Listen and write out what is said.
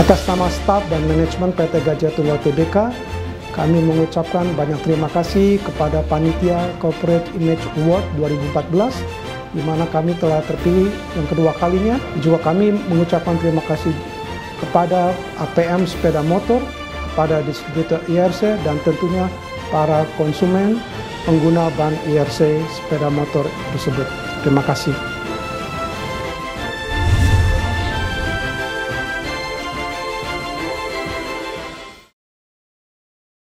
Atas nama staf dan manajemen PT Gajah Tbk, kami mengucapkan banyak terima kasih kepada Panitia Corporate Image Award 2014 di mana kami telah terpilih yang kedua kalinya. Juga kami mengucapkan terima kasih kepada APM Sepeda Motor, kepada distributor IRC dan tentunya para konsumen pengguna ban IRC sepeda motor tersebut. Terima kasih.